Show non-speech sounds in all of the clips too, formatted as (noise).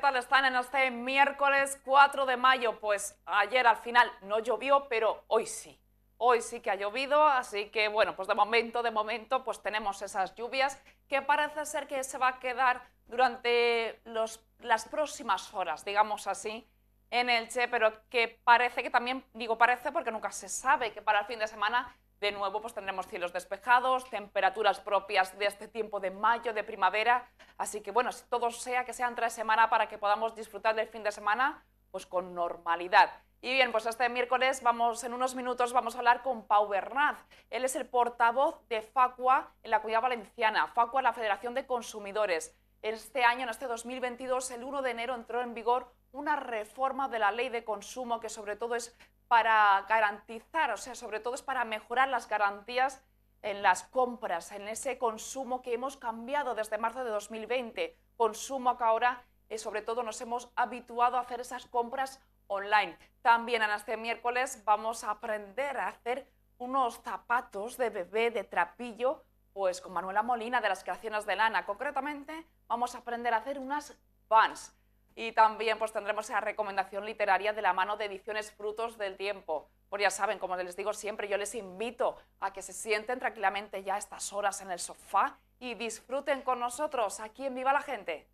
¿qué tal están en este miércoles 4 de mayo? Pues ayer al final no llovió, pero hoy sí. Hoy sí que ha llovido, así que bueno, pues de momento, de momento, pues tenemos esas lluvias que parece ser que se va a quedar durante los, las próximas horas, digamos así, en el Che, pero que parece que también, digo parece porque nunca se sabe, que para el fin de semana de nuevo pues tendremos cielos despejados, temperaturas propias de este tiempo de mayo, de primavera, así que bueno, si todo sea que sea entre semana para que podamos disfrutar del fin de semana, pues con normalidad. Y bien, pues este miércoles vamos, en unos minutos vamos a hablar con Pau Bernat. Él es el portavoz de Facua en la Comunidad Valenciana. Facua, la Federación de Consumidores. Este año, en este 2022, el 1 de enero entró en vigor una reforma de la ley de consumo que sobre todo es para garantizar, o sea, sobre todo es para mejorar las garantías en las compras, en ese consumo que hemos cambiado desde marzo de 2020. Consumo que ahora, eh, sobre todo, nos hemos habituado a hacer esas compras online. También en este miércoles vamos a aprender a hacer unos zapatos de bebé de trapillo, pues con Manuela Molina de las creaciones de lana. Concretamente, vamos a aprender a hacer unas vans. Y también pues tendremos esa recomendación literaria de la mano de Ediciones Frutos del Tiempo. Pues ya saben, como les digo siempre, yo les invito a que se sienten tranquilamente ya estas horas en el sofá y disfruten con nosotros aquí en Viva la Gente.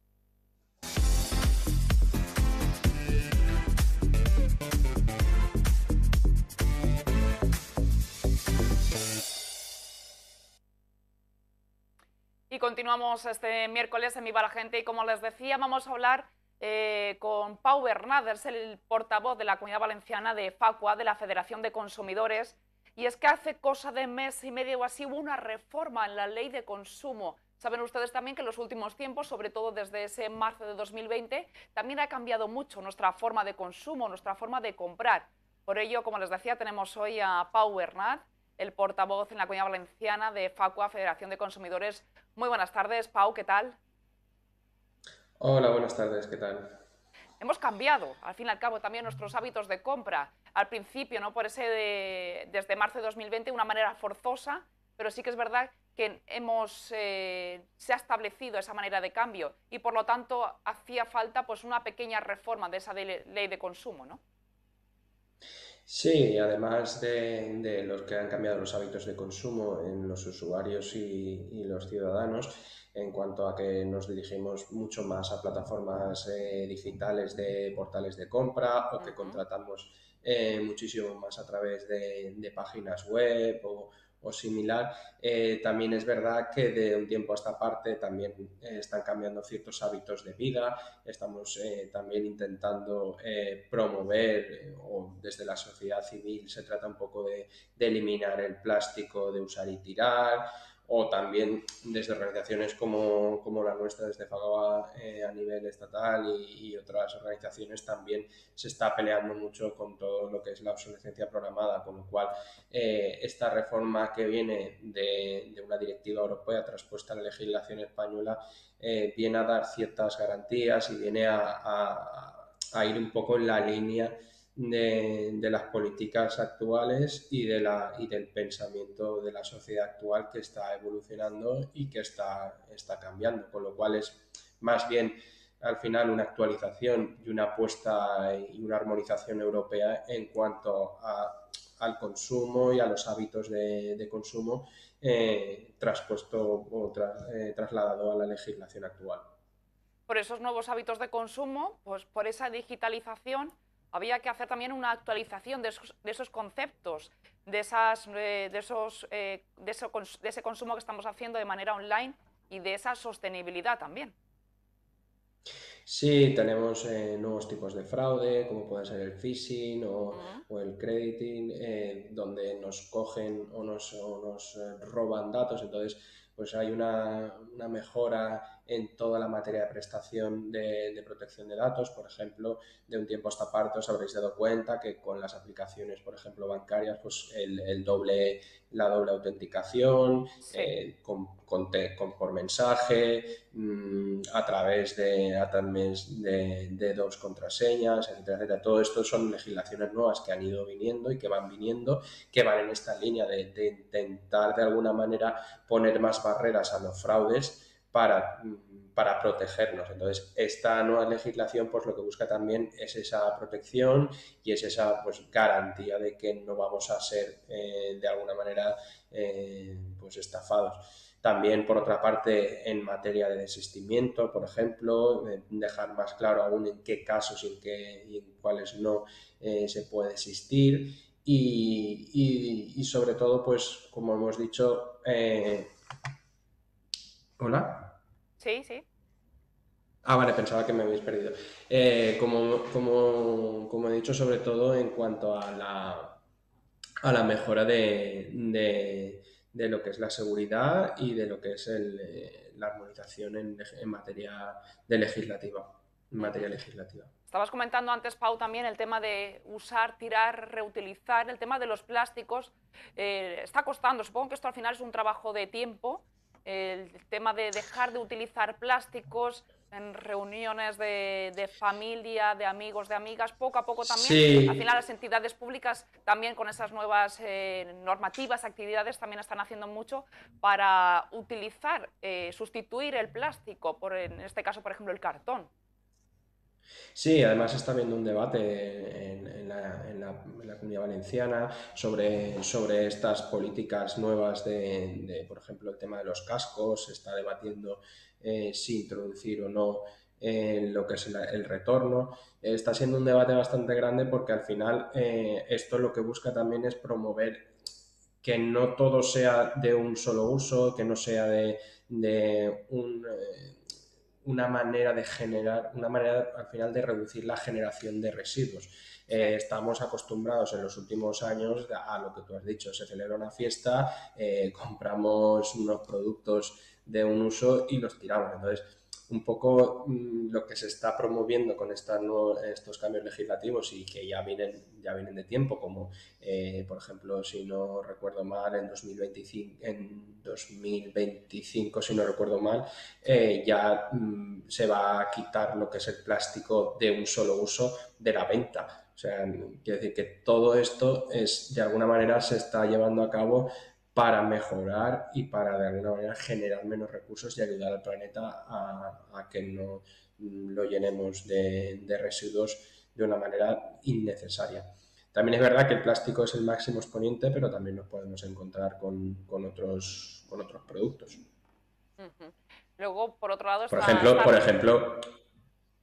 Y continuamos este miércoles en Viva la Gente y como les decía, vamos a hablar eh, con Pau Bernaders, el portavoz de la Comunidad Valenciana de FACUA, de la Federación de Consumidores. Y es que hace cosa de mes y medio o así hubo una reforma en la ley de consumo. Saben ustedes también que en los últimos tiempos, sobre todo desde ese marzo de 2020, también ha cambiado mucho nuestra forma de consumo, nuestra forma de comprar. Por ello, como les decía, tenemos hoy a Pau Bernat, el portavoz en la Comunidad Valenciana de FACUA, Federación de Consumidores. Muy buenas tardes, Pau, ¿qué tal? Hola, buenas tardes, ¿qué tal? Hemos cambiado, al fin y al cabo, también nuestros hábitos de compra. Al principio, ¿no? Por ese desde marzo de 2020, una manera forzosa, pero sí que es verdad que hemos, eh, se ha establecido esa manera de cambio y por lo tanto hacía falta pues, una pequeña reforma de esa ley de consumo, ¿no? Sí, además de, los que han cambiado los hábitos de consumo en los usuarios y los ciudadanos, en cuanto a que nos dirigimos mucho más a plataformas eh, digitales de portales de compra o que contratamos eh, muchísimo más a través de, páginas web o, similar. Eh, también es verdad que de un tiempo a esta parte también están cambiando ciertos hábitos de vida. Estamos también intentando promover o desde la sociedad civil se trata un poco de eliminar el plástico de usar y tirar o también desde organizaciones como, como la nuestra, desde FAGABA eh, a nivel estatal y, otras organizaciones, también se está peleando mucho con todo lo que es la obsolescencia programada, con lo cual eh, esta reforma que viene de, de, una directiva europea traspuesta a la legislación española eh, viene a dar ciertas garantías y viene a, a ir un poco en la línea de, las políticas actuales y, de la, y del pensamiento de la sociedad actual que está evolucionando y que está, está cambiando, con lo cual es más bien al final una actualización y una apuesta y una armonización europea en cuanto al consumo y a los hábitos de, consumo eh, traspuesto o eh, trasladado a la legislación actual. Por esos nuevos hábitos de consumo, pues por esa digitalización, había que hacer también una actualización de esos, conceptos, de, esas, eh, de, esos, eh, de, ese consumo que estamos haciendo de manera online y de esa sostenibilidad también. Sí, tenemos eh, nuevos tipos de fraude, como puede ser el phishing o, el crediting, donde nos cogen o nos, o nos roban datos. Entonces, pues hay una, una, mejora en toda la materia de prestación de, de, protección de datos. Por ejemplo, de un tiempo a esta parte os habréis dado cuenta que con las aplicaciones, por ejemplo, bancarias, pues el, el doble, la doble autenticación, eh, con, con, por mensaje, mmm, a través de, a través de, de, dos contraseñas, etcétera, etcétera. Todo esto son legislaciones nuevas que han ido viniendo y que van viniendo, que van en esta línea de, de intentar de alguna manera poner más barreras a los fraudes para, para protegernos. Entonces, esta nueva legislación pues lo que busca también es esa protección y es esa pues garantía de que no vamos a ser eh, de alguna manera eh, pues estafados. También, por otra parte, en materia de desistimiento, por ejemplo, dejar más claro aún en qué casos y en, qué, y en cuáles no se puede desistir. Y, y, sobre todo, pues, como hemos dicho, ¿Hola? Sí, sí. Ah, vale, pensaba que me habéis perdido. Eh, como, como, he dicho, sobre todo en cuanto a la, a la mejora de, de, lo que es la seguridad y de lo que es el, eh, la armonización en, en, materia de legislativa. En materia legislativa. Estabas comentando antes, Pau, también el tema de usar, tirar, reutilizar, el tema de los plásticos. Eh, está costando, supongo que esto al final es un trabajo de tiempo el tema de dejar de utilizar plásticos en reuniones de, familia, de amigos, de amigas, poco a poco también. Al final las entidades públicas también con esas nuevas eh, normativas, actividades, también están haciendo mucho para utilizar, eh, sustituir el plástico, por, en este caso, por ejemplo, el cartón. Sí, además está habiendo un debate en, la, comunidad valenciana sobre, sobre estas políticas nuevas de, por ejemplo, el tema de los cascos, se está debatiendo eh, si introducir o no eh, lo que es el, retorno. está siendo un debate bastante grande porque al final eh, esto lo que busca también es promover que no todo sea de un solo uso, que no sea de, de un una manera de generar, una manera al final de reducir la generación de residuos. Eh, estamos acostumbrados en los últimos años a lo que tú has dicho, se celebra una fiesta, eh, (laughs) compramos unos productos de un uso y los tiramos. Entonces, un poco mm, lo que se está promoviendo con estos cambios legislativos y que ya vienen, ya vienen de tiempo, como eh, por ejemplo, si no recuerdo mal, en 2025, en 2025 si no recuerdo mal, eh, ya mm, se va a quitar lo que es el plástico de un solo uso de la venta. O sea, quiere decir que todo esto es, de alguna manera, se está llevando a cabo para mejorar y para de alguna manera generar menos recursos y ayudar al planeta a, que no lo llenemos de, residuos de una manera innecesaria. También es verdad que el plástico es el máximo exponente, pero también nos podemos encontrar con, otros, con otros productos. Luego, por otro lado, por ejemplo, por ejemplo,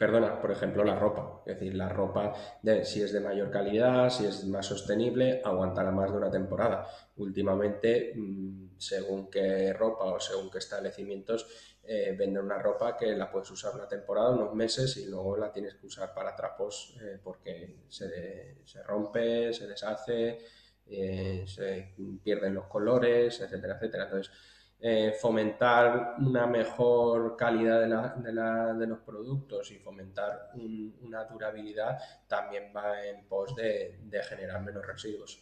Perdona, por ejemplo, la ropa. Es decir, la ropa, de, si es de mayor calidad, si es más sostenible, aguantará más de una temporada. Últimamente, mm, según qué ropa o según qué establecimientos, eh, venden una ropa que la puedes usar una temporada, unos meses, y luego la tienes que usar para trapos eh, porque se, se, rompe, se deshace, eh, se pierden los colores, etcétera, etcétera. Entonces, eh, fomentar una mejor calidad de, los productos y fomentar una durabilidad también va en pos de, generar menos residuos.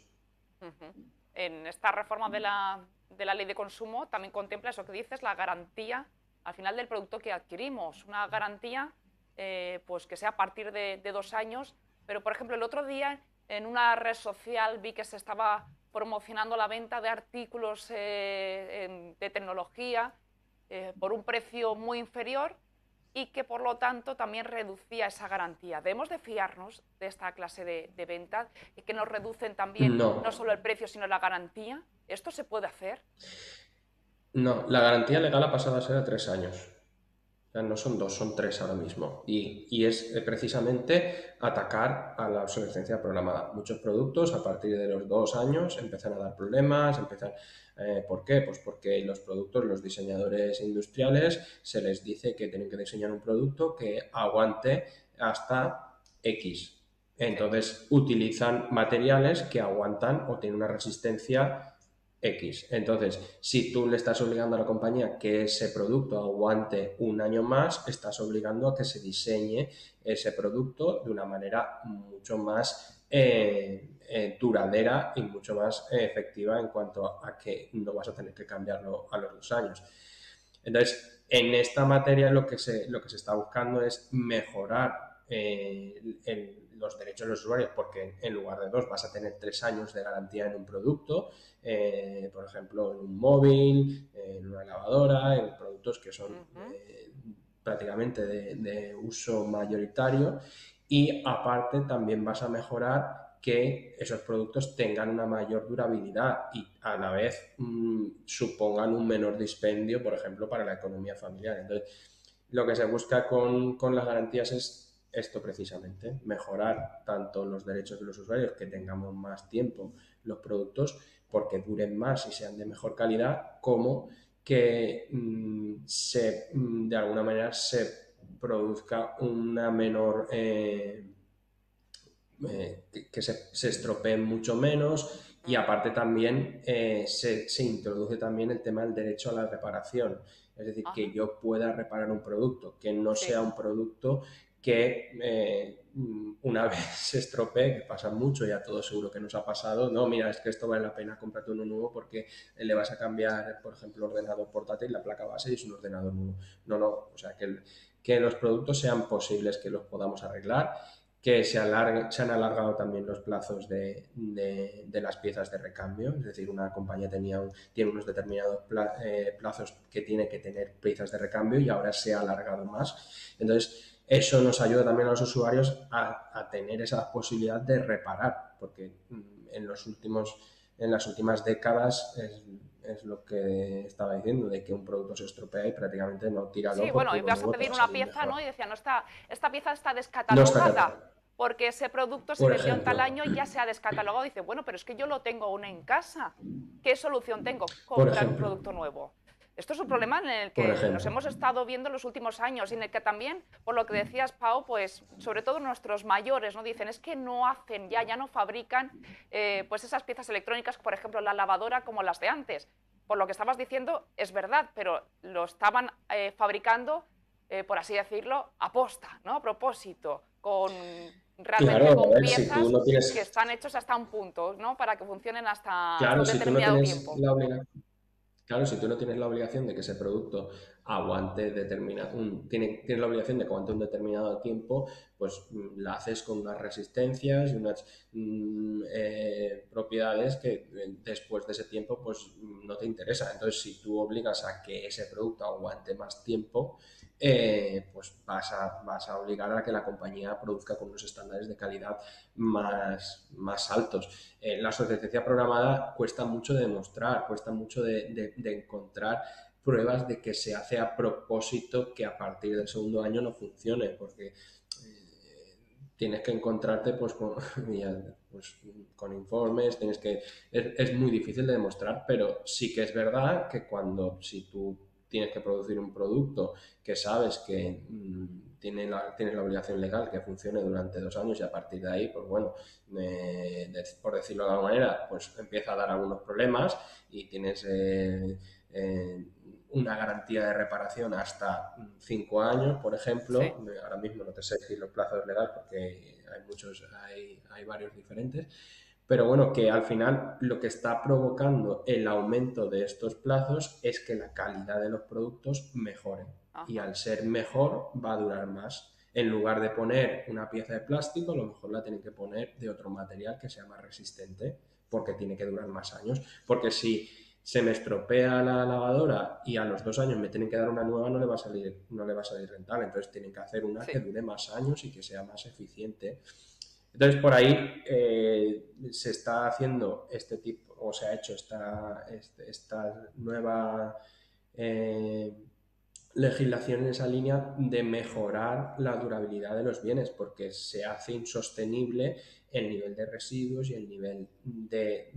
En esta reforma de la, ley de consumo también contempla eso que dices, la garantía al final del producto que adquirimos, una garantía eh, pues que sea a partir de, de dos años, pero por ejemplo el otro día en una red social vi que se estaba promocionando la venta de artículos eh, de tecnología eh, por un precio muy inferior y que por lo tanto también reducía esa garantía. Debemos de fiarnos de esta clase de, venta y que nos reducen también no. no solo el precio sino la garantía. ¿Esto se puede hacer? No, la garantía legal ha pasado a ser de tres años no son dos, son tres ahora mismo. Y, es eh, precisamente atacar a la obsolescencia programada. Muchos productos a partir de los dos años empiezan a dar problemas. Eh, ¿Por qué? Pues porque los productos, los diseñadores industriales, se les dice que tienen que diseñar un producto que aguante hasta X. Entonces utilizan materiales que aguantan o tienen una resistencia X. Entonces, si tú le estás obligando a la compañía que ese producto aguante un año más, estás obligando a que se diseñe ese producto de una manera mucho más eh, eh, duradera y mucho más efectiva en cuanto a que no vas a tener que cambiarlo a los dos años. Entonces, en esta materia lo que se, lo que se está buscando es mejorar eh, los derechos de los usuarios, porque en lugar de dos vas a tener tres años de garantía en un producto, eh, por ejemplo, en un móvil, en una lavadora, en productos que son eh, prácticamente de, uso mayoritario. Y aparte también vas a mejorar que esos productos tengan una mayor durabilidad y a la vez mm, supongan un menor dispendio, por ejemplo, para la economía familiar. Entonces, lo que se busca con, con las garantías es esto precisamente, mejorar tanto los derechos de los usuarios, que tengamos más tiempo los productos porque duren más y sean de mejor calidad, como que mm, se, mm, de alguna manera se produzca una menor, eh, eh, que, se, estropeen mucho menos y aparte también eh, se, se, introduce también el tema del derecho a la reparación. Es decir, que yo pueda reparar un producto, que no sea un producto que eh, una (laughs) vez se estropee, que pasa mucho, ya todo seguro que nos ha pasado, no, mira, es que esto vale la pena comprarte uno nuevo porque le vas a cambiar, por ejemplo, ordenador portátil, la placa base y es un ordenador nuevo. No, no, o sea, que, que los productos sean posibles, que los podamos arreglar, que se, se han alargado también los plazos de, de, las piezas de recambio, es decir, una compañía tenía tiene unos determinados eh, plazos que tiene que tener piezas de recambio y ahora se ha alargado más. Entonces, eso nos ayuda también a los usuarios a, tener esa posibilidad de reparar, porque mm, en, los últimos, en las últimas décadas es, lo que estaba diciendo, de que un producto se estropea y prácticamente no tira Sí, bueno, y vas a pedir una pieza, ¿no? Y decía, no está, esta pieza está descatalogada. porque ese producto se vendió en tal año y ya se ha descatalogado. Dice, bueno, pero es que yo lo tengo aún en casa. ¿Qué solución tengo? Comprar un producto nuevo. Esto es un problema en el que nos hemos estado viendo en los últimos años y en el que también, por lo que decías, Pau, pues sobre todo nuestros mayores no dicen es que no hacen ya, ya no fabrican eh, pues esas piezas electrónicas, por ejemplo, la lavadora como las de antes. Por lo que estabas diciendo, es verdad, pero lo estaban eh, fabricando, eh, por así decirlo, a posta, ¿no? A propósito, con realmente con piezas que están hechos hasta un punto, ¿no? Para que funcionen hasta un determinado tiempo. Claro, si tú no tienes la obligación de que ese producto aguante determinado, tiene, tienes la obligación de que aguante un determinado tiempo, pues mm, la haces con unas resistencias y unas mm, eh, propiedades que eh, después de ese tiempo pues mm, no te interesa. Entonces, si tú obligas a que ese producto aguante más tiempo, eh, pues vas a, vas a obligar a que la compañía produzca con unos estándares de calidad más, más altos. la obsolescencia programada cuesta mucho de demostrar, cuesta mucho de, encontrar pruebas de que se hace a propósito que a partir del segundo año no funcione, porque eh, tienes que encontrarte pues con, (laughs) pues, con informes, tienes que... Es, muy difícil de demostrar, pero sí que es verdad que cuando, si tú tienes que producir un producto que sabes que mm, tiene la, tienes la obligación legal que funcione durante dos años y a partir de ahí, pues bueno, por decirlo de alguna manera, pues empieza a dar algunos problemas y tienes... Eh, eh, una garantía de reparación hasta cinco años, por ejemplo. Ahora mismo no te sé decir los plazos legales porque hay muchos, hay, hay varios diferentes. Pero bueno, que al final lo que está provocando el aumento de estos plazos es que la calidad de los productos mejore. Y al ser mejor va a durar más. En lugar de poner una pieza de plástico, a lo mejor la tienen que poner de otro material que sea más resistente porque tiene que durar más años. Porque si se me estropea la lavadora y a los dos años me tienen que dar una nueva, no le va a salir, no le va a salir rentable. Entonces tienen que hacer una que dure más años y que sea más eficiente. Entonces por ahí eh, se está haciendo este tipo, o se ha hecho esta, este, esta nueva eh, legislación en esa línea de mejorar la durabilidad de los bienes, porque se hace insostenible el nivel de residuos y el nivel de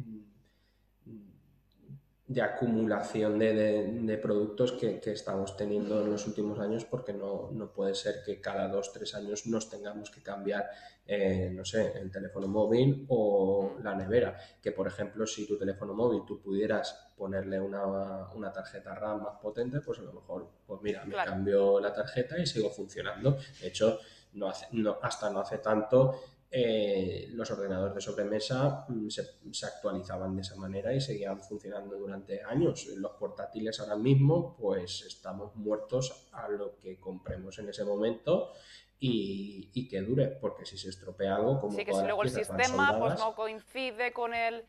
de acumulación de, productos que, estamos teniendo en los últimos años porque no, puede ser que cada dos, tres años nos tengamos que cambiar, eh, no sé, el teléfono móvil o la nevera. Que, por ejemplo, si tu teléfono móvil tú pudieras ponerle una, tarjeta RAM más potente, pues a lo mejor, pues mira, me cambio la tarjeta y sigo funcionando. De hecho, no hace, no, hasta no hace tanto eh, los ordenadores de sobremesa mm, se, actualizaban de esa manera y seguían funcionando durante años. Los portátiles ahora mismo, pues estamos muertos a lo que compremos en ese momento y, que dure, porque si se estropea algo, como Sí, que si luego el sistema pues, no coincide con el,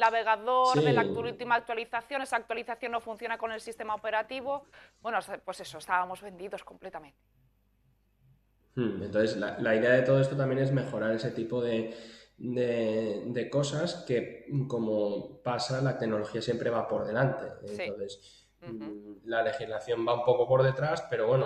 navegador de la última actualización, esa actualización no funciona con el sistema operativo, bueno, pues eso, estábamos vendidos completamente. Hmm, entonces, la, idea de todo esto también es mejorar ese tipo de, de, cosas que, como pasa, la tecnología siempre va por delante. Entonces, Mm, la legislación va un poco por detrás, pero bueno,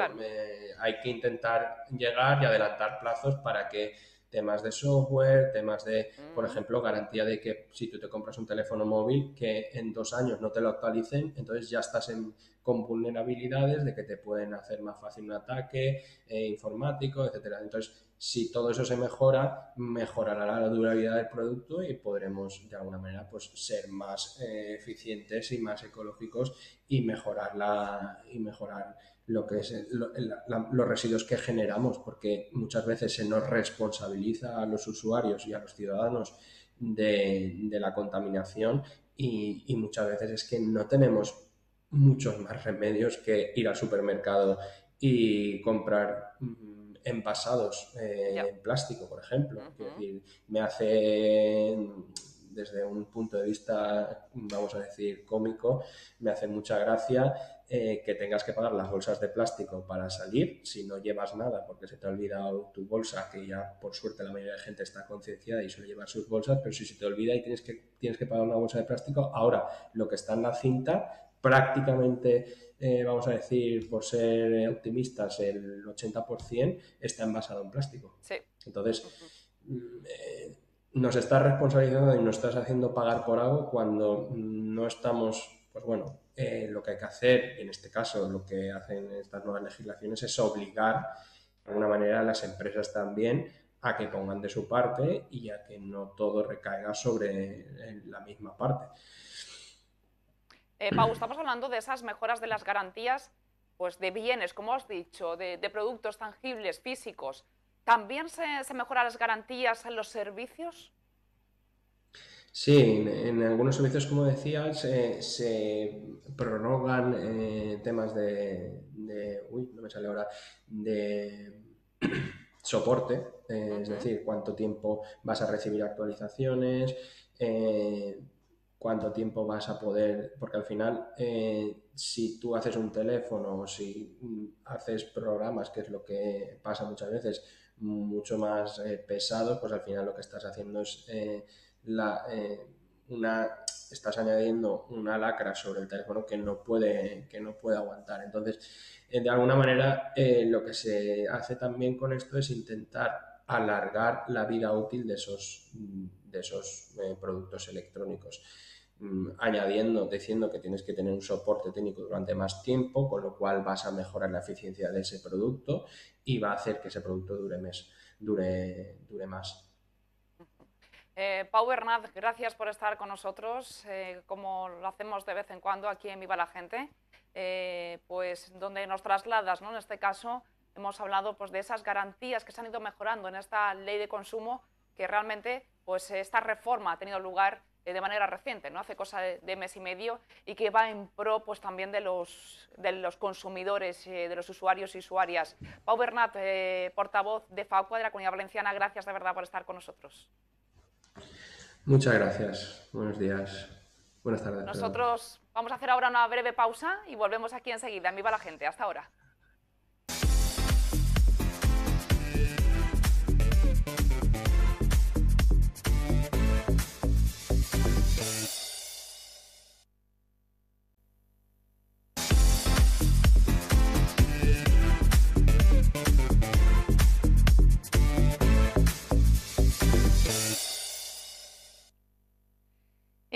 hay que intentar llegar y adelantar plazos para que temas de software, temas de, por ejemplo, garantía de que si tú te compras un teléfono móvil, que en dos años no te lo actualicen, entonces ya estás en, con vulnerabilidades de que te pueden hacer más fácil un ataque eh, informático, etcétera. Entonces, si todo eso se mejora, mejorará la durabilidad del producto y podremos de alguna manera pues, ser más eh, eficientes y más ecológicos y mejorar, la, y mejorar lo que es los residuos que generamos, porque muchas veces se nos responsabiliza a los usuarios y a los ciudadanos de, la contaminación y, y, muchas veces es que no tenemos muchos más remedios que ir al supermercado y comprar mm, envasados eh, en plástico, por ejemplo. me hace, desde un punto de vista, vamos a decir, cómico, me hace mucha gracia eh, que tengas que pagar las bolsas de plástico para salir si no llevas nada porque se te ha olvidado tu bolsa, que ya por suerte la mayoría de gente está concienciada y suele llevar sus bolsas, pero si se te olvida y tienes que, tienes que pagar una bolsa de plástico, ahora lo que está en la cinta prácticamente eh, vamos a decir, por ser optimistas, el 80% está envasado en plástico. Entonces, mm, eh, nos estás responsabilizando y nos estás haciendo pagar por algo cuando no estamos, pues bueno, eh, lo que hay que hacer, en este caso lo que hacen estas nuevas legislaciones es obligar de alguna manera a las empresas también a que pongan de su parte y a que no todo recaiga sobre la misma parte. Eh, Pau, estamos hablando de esas mejoras de las garantías pues, de bienes, como has dicho, de, productos tangibles, físicos. ¿También se, mejoran las garantías en los servicios? Sí, en, algunos servicios, como decías, se prorrogan eh, temas de, Uy, no me sale ahora. De (clears throat) soporte, eh, es decir, cuánto tiempo vas a recibir actualizaciones. Eh, cuánto tiempo vas a poder, porque al final eh, si tú haces un teléfono o si haces programas, que es lo que pasa muchas veces, mucho más eh, pesado, pues al final lo que estás haciendo es eh, la, una, estás añadiendo una lacra sobre el teléfono que no puede, que no puede aguantar. Entonces, de alguna manera, lo que se hace también con esto es intentar alargar la vida útil de esos, de esos productos electrónicos. Mm, añadiendo, diciendo que tienes que tener un soporte técnico durante más tiempo, con lo cual vas a mejorar la eficiencia de ese producto y va a hacer que ese producto dure, dure, dure más. Eh, Pau Bernat, gracias por estar con nosotros, eh, como lo hacemos de vez en cuando aquí en Viva la Gente, eh, pues donde nos trasladas, ¿no? en este caso hemos hablado pues, de esas garantías que se han ido mejorando en esta ley de consumo, que realmente pues, esta reforma ha tenido lugar eh, de manera reciente, ¿no? hace cosa de, mes y medio, y que va en pro pues, también de los, de los consumidores, de los usuarios y usuarias. Pau Bernat, portavoz de FAUCA de la Comunidad Valenciana, gracias de verdad por estar con nosotros. Muchas gracias. Buenos días. Buenas tardes. Nosotros vamos a hacer ahora una breve pausa y volvemos aquí enseguida. Viva la gente. Hasta ahora.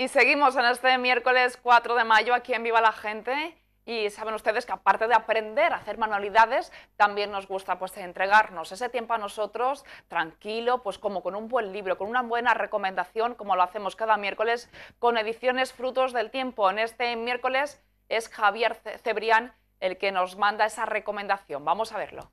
Y seguimos en este miércoles 4 de mayo aquí en Viva la Gente. Y saben ustedes que aparte de aprender a hacer manualidades, también nos gusta pues entregarnos ese tiempo a nosotros tranquilo, pues como con un buen libro, con una buena recomendación, como lo hacemos cada miércoles con ediciones Frutos del Tiempo. En este miércoles es Javier Cebrián el que nos manda esa recomendación. Vamos a verlo.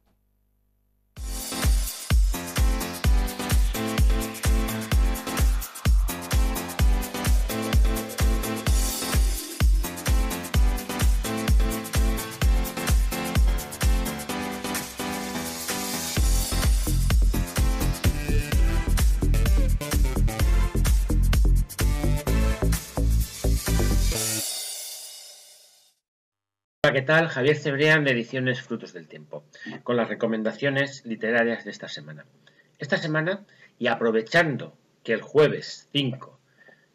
¿Qué tal? Javier Cebrián de Ediciones Frutos del Tiempo, con las recomendaciones literarias de esta semana. Esta semana, y aprovechando que el jueves 5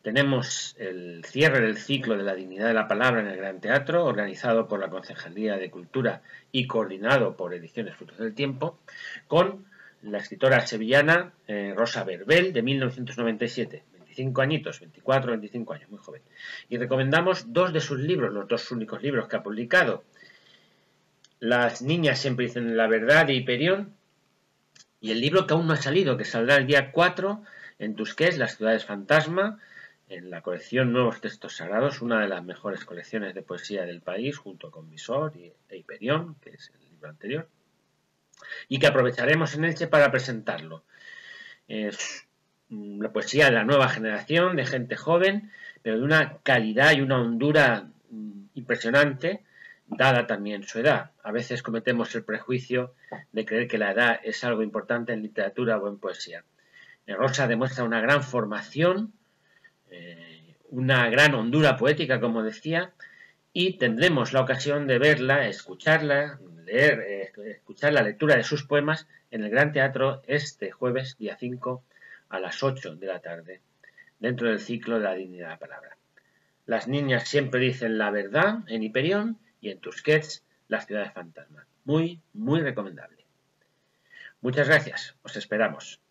tenemos el cierre del ciclo de la dignidad de la palabra en el Gran Teatro, organizado por la Concejalía de Cultura y coordinado por Ediciones Frutos del Tiempo, con la escritora sevillana eh, Rosa Verbel de 1997. 25 añitos, 24, 25 años, muy joven. Y recomendamos dos de sus libros, los dos únicos libros que ha publicado. Las niñas siempre dicen la verdad de Hiperión y el libro que aún no ha salido, que saldrá el día 4 en Tusqués, Las ciudades fantasma, en la colección Nuevos Textos Sagrados, una de las mejores colecciones de poesía del país, junto con Visor y e Hiperión, que es el libro anterior, y que aprovecharemos en Elche para presentarlo. Es la poesía de la nueva generación, de gente joven, pero de una calidad y una hondura mm, impresionante, dada también su edad. A veces cometemos el prejuicio de creer que la edad es algo importante en literatura o en poesía. Rosa demuestra una gran formación, eh, una gran hondura poética, como decía, y tendremos la ocasión de verla, escucharla, leer, eh, escuchar la lectura de sus poemas en el Gran Teatro este jueves, día 5 a las 8 de la tarde, dentro del ciclo de la dignidad de la palabra. Las niñas siempre dicen la verdad en Hiperión y en Tusquets, las ciudades fantasmas. Muy, muy recomendable. Muchas gracias. Os esperamos.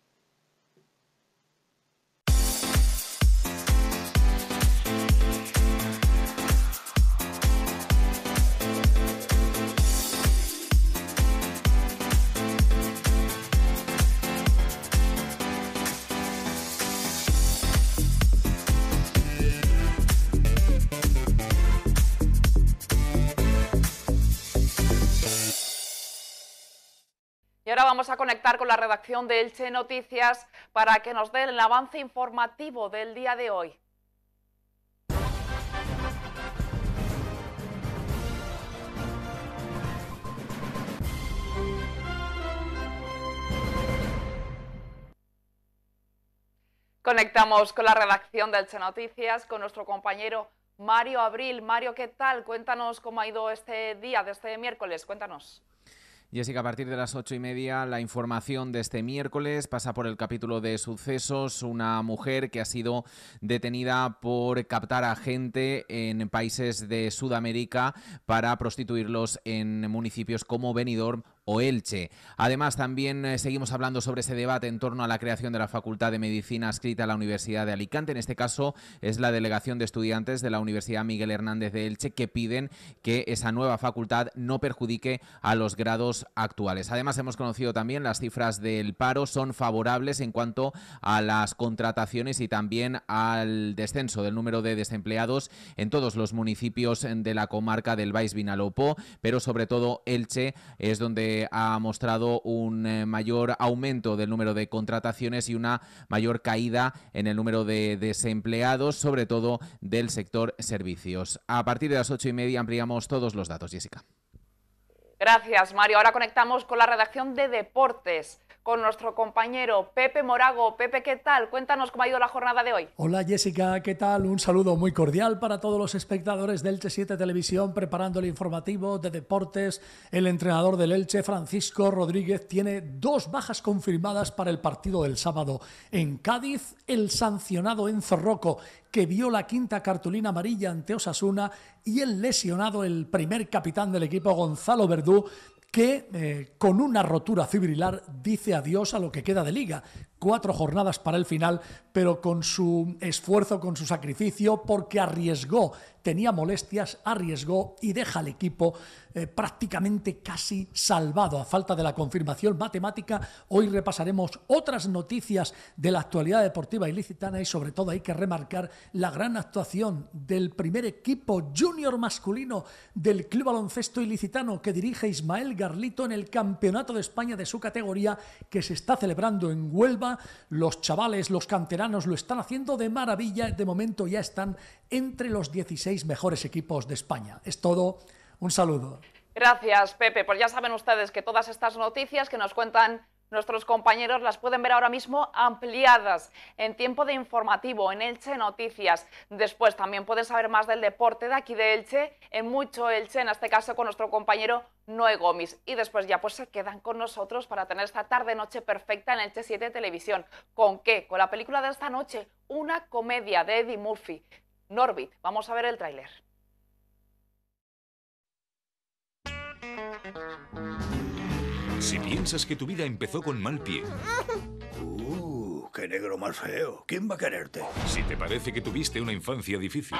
Vamos a conectar con la redacción de Elche Noticias para que nos den el avance informativo del día de hoy. Conectamos con la redacción de Elche Noticias con nuestro compañero Mario Abril. Mario, ¿qué tal? Cuéntanos cómo ha ido este día de este miércoles. Cuéntanos. Jessica, a partir de las ocho y media, la información de este miércoles pasa por el capítulo de sucesos. Una mujer que ha sido detenida por captar a gente en países de Sudamérica para prostituirlos en municipios como Benidorm o Elche. Además, también eh, seguimos hablando sobre ese debate en torno a la creación de la Facultad de Medicina adscrita a la Universidad de Alicante. En este caso es la delegación de estudiantes de la Universidad Miguel Hernández de Elche que piden que esa nueva facultad no perjudique a los grados actuales. Además, hemos conocido también las cifras del paro son favorables en cuanto a las contrataciones y también al descenso del número de desempleados en todos los municipios de la comarca del Baix Vinalopó, pero sobre todo Elche es donde ha mostrado un eh, mayor aumento del número de contrataciones y una mayor caída en el número de desempleados, sobre todo del sector servicios. A partir de las ocho y media ampliamos todos los datos, Jessica. Gracias, Mario. Ahora conectamos con la redacción de Deportes con nuestro compañero Pepe Morago. Pepe, ¿qué tal? Cuéntanos cómo ha ido la jornada de hoy. Hola Jessica, ¿qué tal? Un saludo muy cordial para todos los espectadores del Elche 7 Televisión preparando el informativo de deportes. El entrenador del Elche, Francisco Rodríguez, tiene dos bajas confirmadas para el partido del sábado en Cádiz. El sancionado Enzo Rocco que vio la quinta cartulina amarilla ante Osasuna y el lesionado, el primer capitán del equipo, Gonzalo Verdú, que eh, con una rotura fibrilar dice adiós a lo que queda de liga. Cuatro jornadas para el final, pero con su esfuerzo, con su sacrificio, porque arriesgó tenía molestias, arriesgó y deja al equipo eh, prácticamente casi salvado. A falta de la confirmación matemática, hoy repasaremos otras noticias de la actualidad deportiva ilicitana y sobre todo hay que remarcar la gran actuación del primer equipo junior masculino del Club Baloncesto Ilicitano que dirige Ismael Garlito en el Campeonato de España de su categoría que se está celebrando en Huelva. Los chavales, los canteranos lo están haciendo de maravilla. De momento ya están entre los 16 mejores equipos de España. Es todo. Un saludo. Gracias, Pepe. Pues ya saben ustedes que todas estas noticias que nos cuentan Nuestros compañeros las pueden ver ahora mismo ampliadas en tiempo de informativo, en Elche Noticias. Después también pueden saber más del deporte de aquí de Elche, en Mucho Elche, en este caso con nuestro compañero Noé Gómez. Y después ya pues se quedan con nosotros para tener esta tarde-noche perfecta en Elche 7 Televisión. ¿Con qué? Con la película de esta noche, una comedia de Eddie Murphy. Norbit, vamos a ver el tráiler. Si piensas que tu vida empezó con mal pie, Uh, qué negro más feo. ¿Quién va a quererte? si te parece que tuviste una infancia difícil,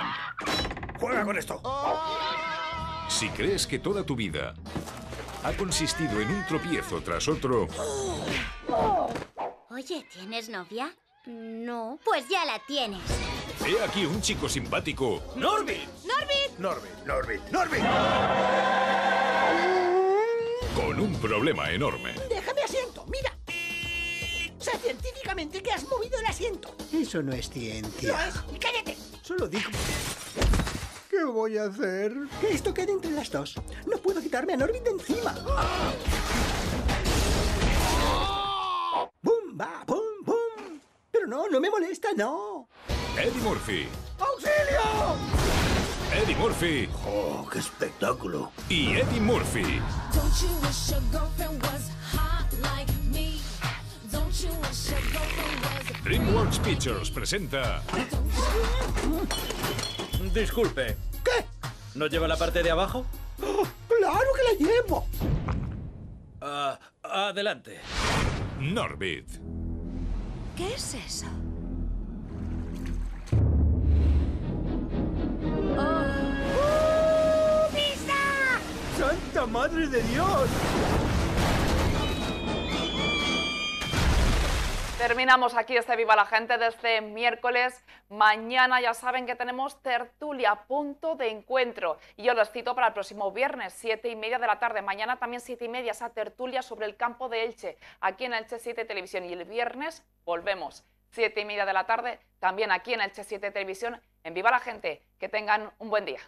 Juega con esto. si crees que toda tu vida ha consistido en un tropiezo tras otro, Oye, ¿tienes novia? No, pues ya la tienes. he aquí un chico simpático ¡Norbit! ¡Norbit! ¡Norbit! ¡Norbit! ¡Norbit! Con un problema enorme. Déjame asiento, mira. Sé científicamente que has movido el asiento. Eso no es ciencia. Lo es. Cállate. Solo digo... ¿Qué voy a hacer? Que esto quede entre las dos. No puedo quitarme a Norbit de encima. ¡Bum, va, bum, bum! Pero no, no me molesta, no. Eddie Murphy. Eddie Murphy ¡Oh, qué espectáculo! y Eddie Murphy. Don't you wish your girlfriend was hot like me? Don't you wish your girlfriend was DreamWorks Pictures presenta Disculpe, ¿Qué? ¿no lleva la parte de abajo? ¡Oh, ¡Claro que la llevo! Ah, adelante. Norbit. ¿Qué es eso? ¡Santa Madre de Dios! Terminamos aquí este Viva la Gente de este miércoles. Mañana ya saben que tenemos tertulia, punto de encuentro. Y yo les cito para el próximo viernes, siete y media de la tarde. Mañana también siete y media, esa tertulia sobre el campo de Elche, aquí en Elche 7 Televisión. Y el viernes volvemos, siete y media de la tarde, también aquí en Elche 7 Televisión. En Viva la Gente. Que tengan un buen día.